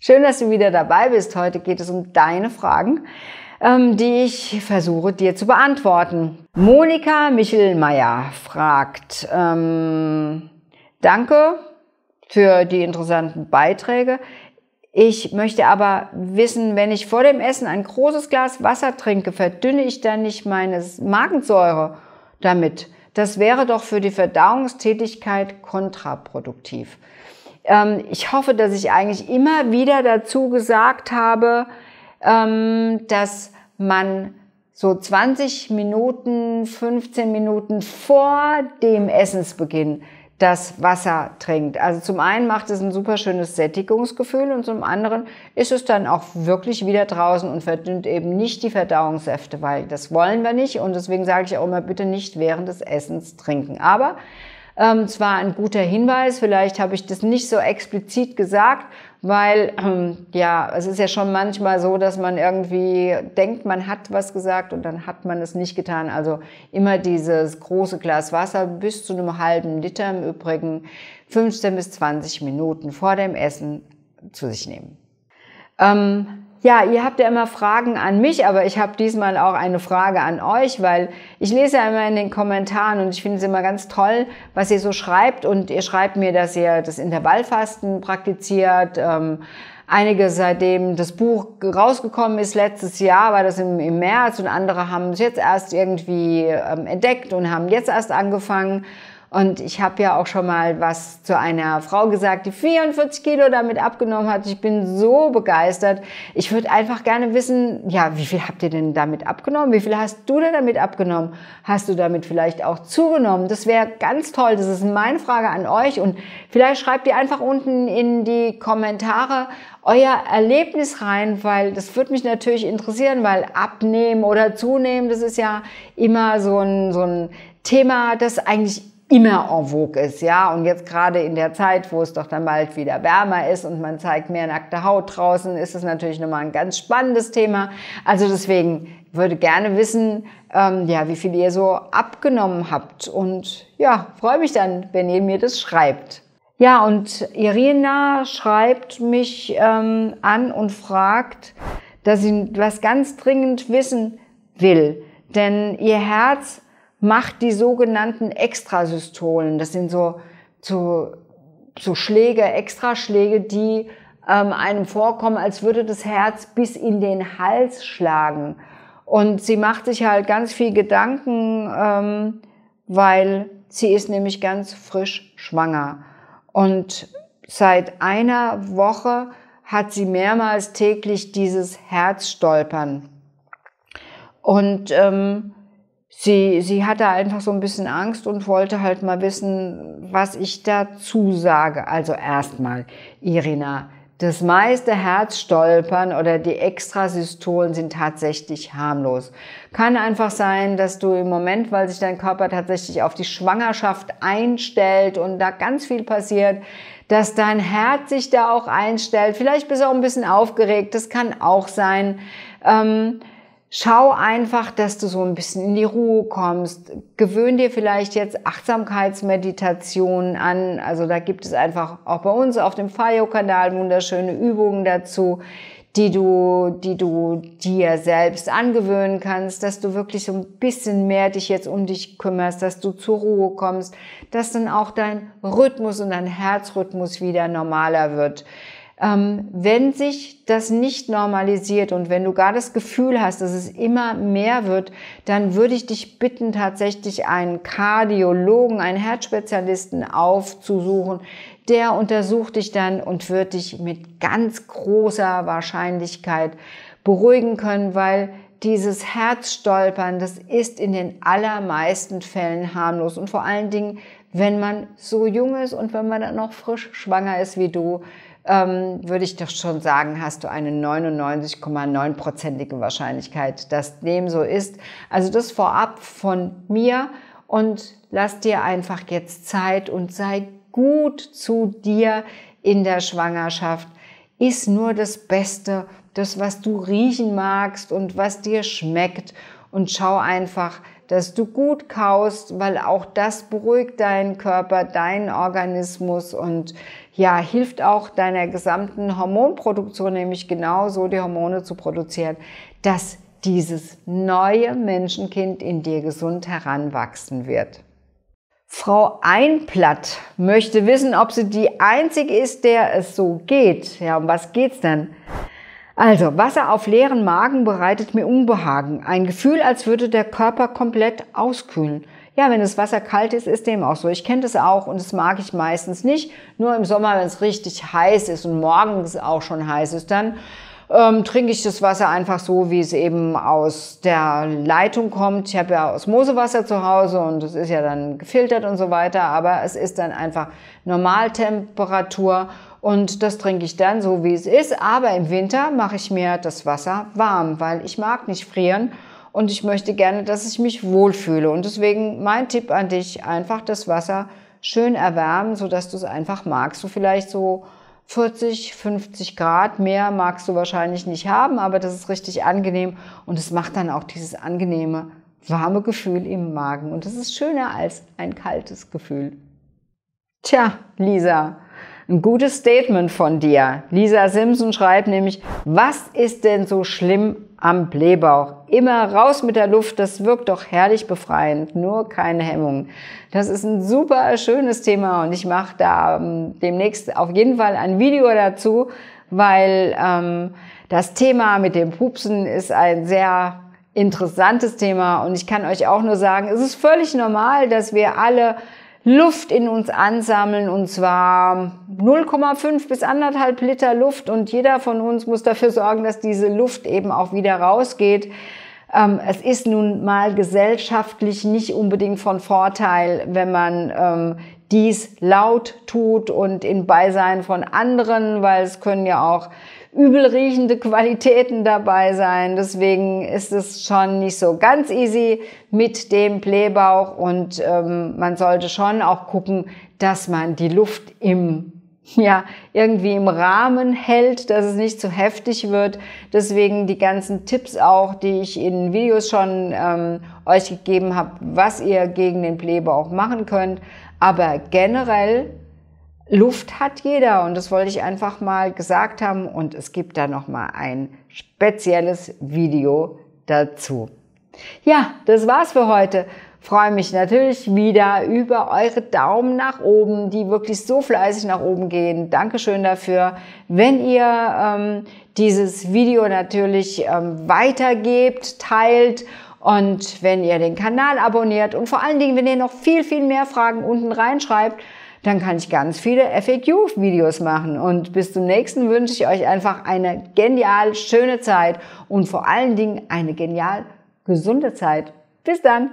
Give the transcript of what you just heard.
Schön, dass du wieder dabei bist. Heute geht es um deine Fragen, ähm, die ich versuche dir zu beantworten. Monika Michelmeier fragt, ähm, danke für die interessanten Beiträge. Ich möchte aber wissen, wenn ich vor dem Essen ein großes Glas Wasser trinke, verdünne ich dann nicht meine Magensäure damit? Das wäre doch für die Verdauungstätigkeit kontraproduktiv. Ähm, ich hoffe, dass ich eigentlich immer wieder dazu gesagt habe, ähm, dass man so 20 Minuten, 15 Minuten vor dem Essensbeginn das Wasser trinkt. Also zum einen macht es ein super schönes Sättigungsgefühl und zum anderen ist es dann auch wirklich wieder draußen und verdünnt eben nicht die Verdauungssäfte, weil das wollen wir nicht und deswegen sage ich auch immer bitte nicht während des Essens trinken. Aber ähm, zwar ein guter Hinweis, vielleicht habe ich das nicht so explizit gesagt, weil ähm, ja, es ist ja schon manchmal so, dass man irgendwie denkt, man hat was gesagt und dann hat man es nicht getan. Also immer dieses große Glas Wasser bis zu einem halben Liter im Übrigen 15 bis 20 Minuten vor dem Essen zu sich nehmen. Ähm, ja, ihr habt ja immer Fragen an mich, aber ich habe diesmal auch eine Frage an euch, weil ich lese ja immer in den Kommentaren und ich finde es immer ganz toll, was ihr so schreibt. Und ihr schreibt mir, dass ihr das Intervallfasten praktiziert. Ähm, einige, seitdem das Buch rausgekommen ist, letztes Jahr war das im, im März und andere haben es jetzt erst irgendwie ähm, entdeckt und haben jetzt erst angefangen. Und ich habe ja auch schon mal was zu einer Frau gesagt, die 44 Kilo damit abgenommen hat. Ich bin so begeistert. Ich würde einfach gerne wissen, ja, wie viel habt ihr denn damit abgenommen? Wie viel hast du denn damit abgenommen? Hast du damit vielleicht auch zugenommen? Das wäre ganz toll. Das ist meine Frage an euch. Und vielleicht schreibt ihr einfach unten in die Kommentare euer Erlebnis rein, weil das würde mich natürlich interessieren, weil abnehmen oder zunehmen, das ist ja immer so ein, so ein Thema, das eigentlich immer en vogue ist, ja. Und jetzt gerade in der Zeit, wo es doch dann bald wieder wärmer ist und man zeigt mehr nackte Haut draußen, ist es natürlich nochmal ein ganz spannendes Thema. Also deswegen würde gerne wissen, ähm, ja, wie viel ihr so abgenommen habt. Und ja, freue mich dann, wenn ihr mir das schreibt. Ja, und Irina schreibt mich ähm, an und fragt, dass sie was ganz dringend wissen will. Denn ihr Herz macht die sogenannten Extrasystolen. Das sind so, so, so Schläge, Extraschläge, die ähm, einem vorkommen, als würde das Herz bis in den Hals schlagen. Und sie macht sich halt ganz viel Gedanken, ähm, weil sie ist nämlich ganz frisch schwanger. Und seit einer Woche hat sie mehrmals täglich dieses Herzstolpern. Und ähm, sie, sie hatte einfach so ein bisschen Angst und wollte halt mal wissen, was ich dazu sage. Also erstmal, Irina, das meiste Herzstolpern oder die Extrasystolen sind tatsächlich harmlos. Kann einfach sein, dass du im Moment, weil sich dein Körper tatsächlich auf die Schwangerschaft einstellt und da ganz viel passiert, dass dein Herz sich da auch einstellt. Vielleicht bist du auch ein bisschen aufgeregt. Das kann auch sein. Ähm, Schau einfach, dass du so ein bisschen in die Ruhe kommst. Gewöhn dir vielleicht jetzt Achtsamkeitsmeditationen an. Also da gibt es einfach auch bei uns auf dem FIO-Kanal wunderschöne Übungen dazu, die du, die du dir selbst angewöhnen kannst, dass du wirklich so ein bisschen mehr dich jetzt um dich kümmerst, dass du zur Ruhe kommst, dass dann auch dein Rhythmus und dein Herzrhythmus wieder normaler wird. Ähm, wenn sich das nicht normalisiert und wenn du gar das Gefühl hast, dass es immer mehr wird, dann würde ich dich bitten, tatsächlich einen Kardiologen, einen Herzspezialisten aufzusuchen. Der untersucht dich dann und wird dich mit ganz großer Wahrscheinlichkeit beruhigen können, weil dieses Herzstolpern, das ist in den allermeisten Fällen harmlos und vor allen Dingen, wenn man so jung ist und wenn man dann noch frisch schwanger ist wie du, ähm, würde ich doch schon sagen, hast du eine 99,9-prozentige Wahrscheinlichkeit, dass dem so ist. Also das vorab von mir und lass dir einfach jetzt Zeit und sei gut zu dir in der Schwangerschaft. Ist nur das Beste, das, was du riechen magst und was dir schmeckt und schau einfach, dass du gut kaust, weil auch das beruhigt deinen Körper, deinen Organismus und ja, hilft auch deiner gesamten Hormonproduktion, nämlich genauso die Hormone zu produzieren, dass dieses neue Menschenkind in dir gesund heranwachsen wird. Frau Einplatt möchte wissen, ob sie die einzige ist, der es so geht. Ja, um was geht's denn? Also, Wasser auf leeren Magen bereitet mir Unbehagen. Ein Gefühl, als würde der Körper komplett auskühlen. Ja, wenn das Wasser kalt ist, ist dem auch so. Ich kenne das auch und das mag ich meistens nicht. Nur im Sommer, wenn es richtig heiß ist und morgens auch schon heiß ist, dann ähm, trinke ich das Wasser einfach so, wie es eben aus der Leitung kommt. Ich habe ja Osmosewasser zu Hause und es ist ja dann gefiltert und so weiter, aber es ist dann einfach Normaltemperatur und das trinke ich dann so, wie es ist. Aber im Winter mache ich mir das Wasser warm, weil ich mag nicht frieren und ich möchte gerne, dass ich mich wohlfühle. Und deswegen mein Tipp an dich, einfach das Wasser schön erwärmen, sodass du es einfach magst. So vielleicht so 40, 50 Grad. Mehr magst du wahrscheinlich nicht haben, aber das ist richtig angenehm und es macht dann auch dieses angenehme, warme Gefühl im Magen. Und das ist schöner als ein kaltes Gefühl. Tja, Lisa, ein gutes Statement von dir. Lisa Simpson schreibt nämlich, was ist denn so schlimm am Blähbauch? Immer raus mit der Luft, das wirkt doch herrlich befreiend, nur keine Hemmung. Das ist ein super schönes Thema und ich mache da ähm, demnächst auf jeden Fall ein Video dazu, weil ähm, das Thema mit dem Pupsen ist ein sehr interessantes Thema und ich kann euch auch nur sagen, es ist völlig normal, dass wir alle Luft in uns ansammeln und zwar 0,5 bis 1,5 Liter Luft und jeder von uns muss dafür sorgen, dass diese Luft eben auch wieder rausgeht. Ähm, es ist nun mal gesellschaftlich nicht unbedingt von Vorteil, wenn man ähm, dies laut tut und in Beisein von anderen, weil es können ja auch übelriechende Qualitäten dabei sein. Deswegen ist es schon nicht so ganz easy mit dem Blähbauch und ähm, man sollte schon auch gucken, dass man die Luft im ja, irgendwie im Rahmen hält, dass es nicht zu heftig wird. Deswegen die ganzen Tipps auch, die ich in Videos schon ähm, euch gegeben habe, was ihr gegen den Blähbauch machen könnt. Aber generell Luft hat jeder und das wollte ich einfach mal gesagt haben und es gibt da noch mal ein spezielles Video dazu. Ja, das war's für heute. Freue mich natürlich wieder über eure Daumen nach oben, die wirklich so fleißig nach oben gehen. Dankeschön dafür. Wenn ihr ähm, dieses Video natürlich ähm, weitergebt, teilt und wenn ihr den Kanal abonniert und vor allen Dingen, wenn ihr noch viel, viel mehr Fragen unten reinschreibt, dann kann ich ganz viele FAQ-Videos machen. Und bis zum nächsten wünsche ich euch einfach eine genial schöne Zeit und vor allen Dingen eine genial gesunde Zeit. Bis dann!